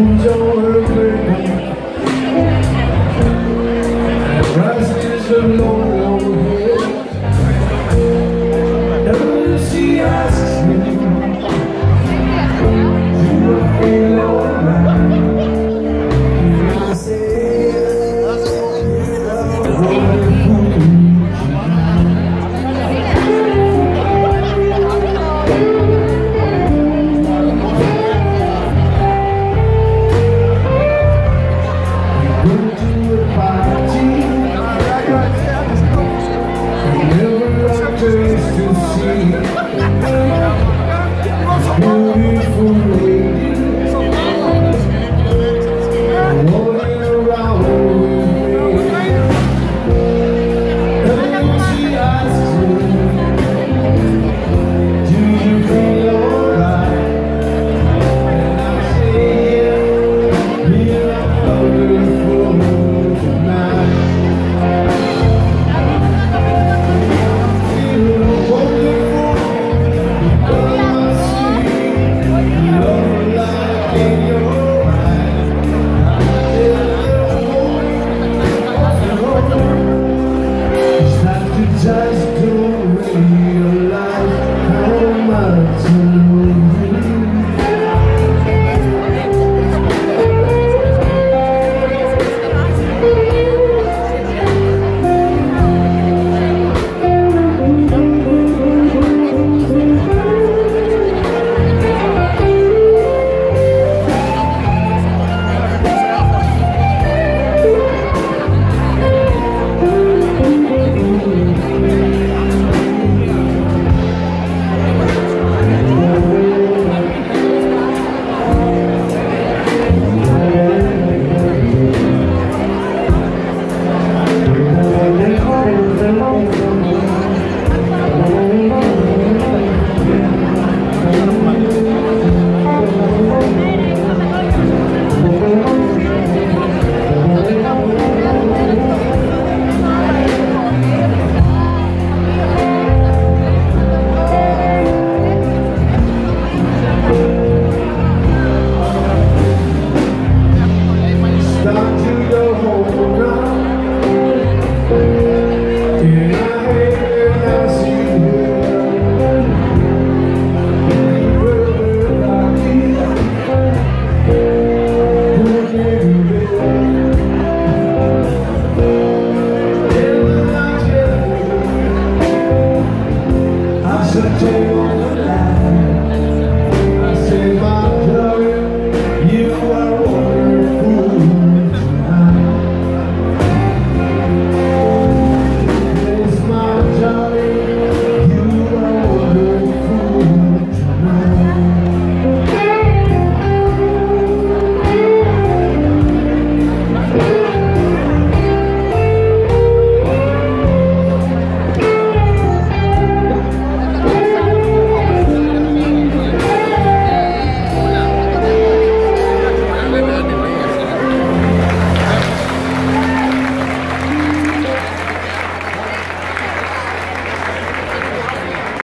enjoy baby. Rises alone. on the line. I say my